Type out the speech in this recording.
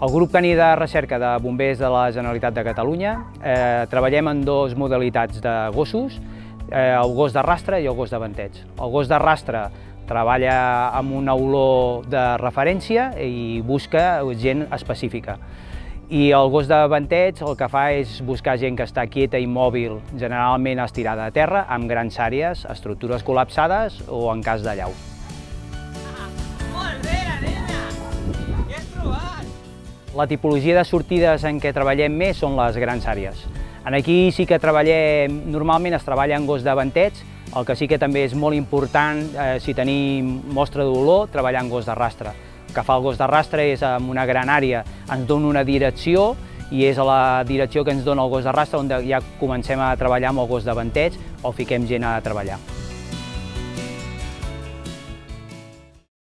El grup caní de recerca de bombers de la Generalitat de Catalunya eh, treballem en dues modalitats de gossos, eh, el gos de rastre i el gos de venteig. El gos de rastre treballa amb una olor de referència i busca gent específica. I el gos de venteig el que fa és buscar gent que està quieta i mòbil, generalment estirada a terra, amb grans àrees, estructures col·lapsades o en cas de llau. La tipologia de sortides en què treballem més són les grans àrees. En aquí sí que treballem, normalment es treballa en gos de venteig, el que sí que també és molt important, eh, si tenim mostra d'olor, treballar en gos de rastre. El que fa el gos de rastre és amb una gran àrea, ens dona una direcció i és a la direcció que ens dona el gos de rastre on ja comencem a treballar amb el gos de venteig o fiquem gent a treballar.